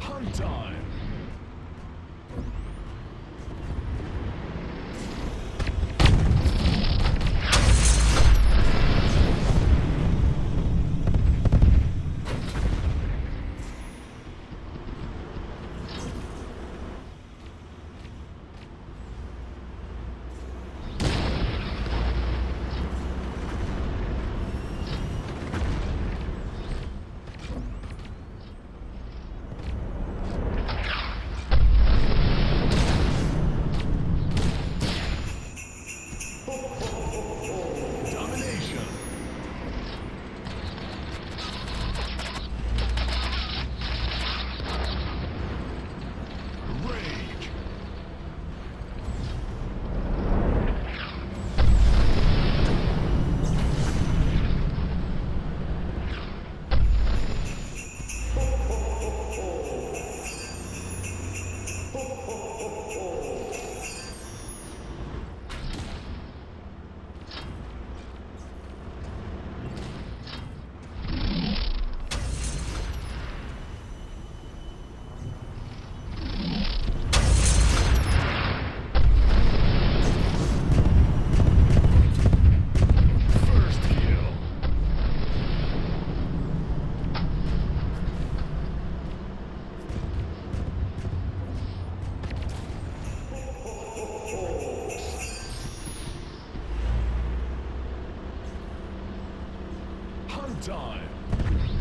Hunt time. showtime!